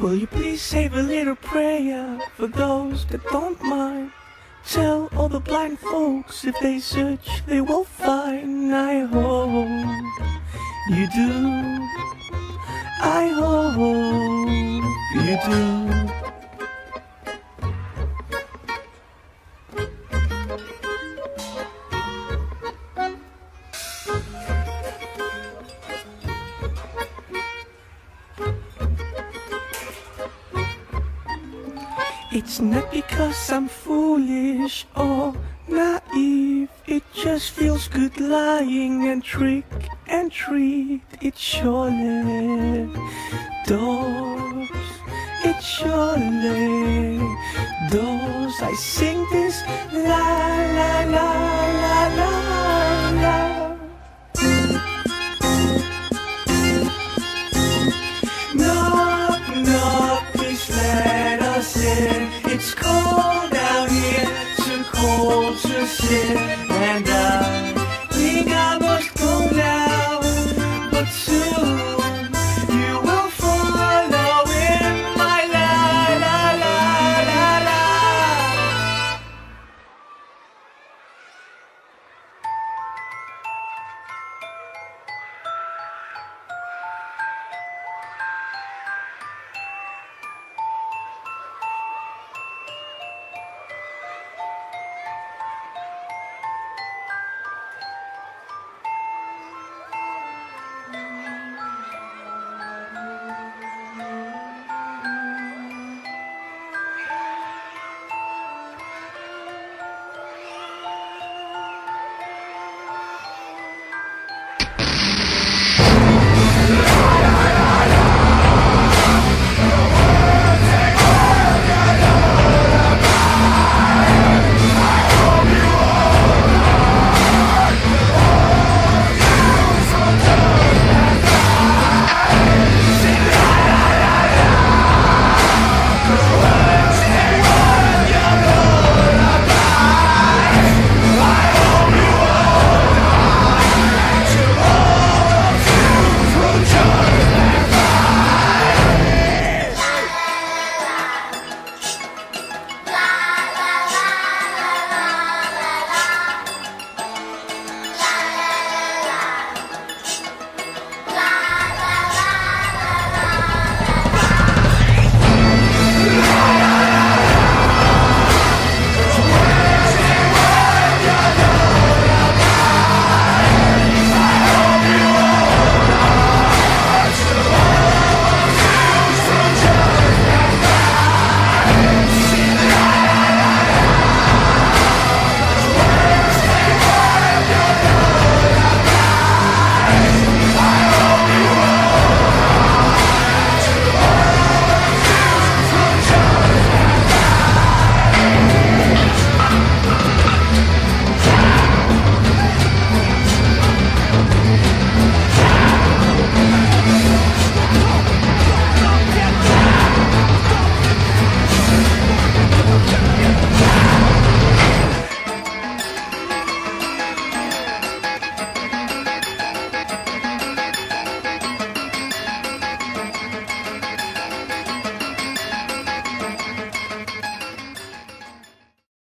Will you please save a little prayer for those that don't mind? Tell all the blind folks if they search, they will find. I hope you do. I hope you do. It's not because I'm foolish or naive. It just feels good lying and trick and treat. It surely does. It surely does. I sing this la to sit and I.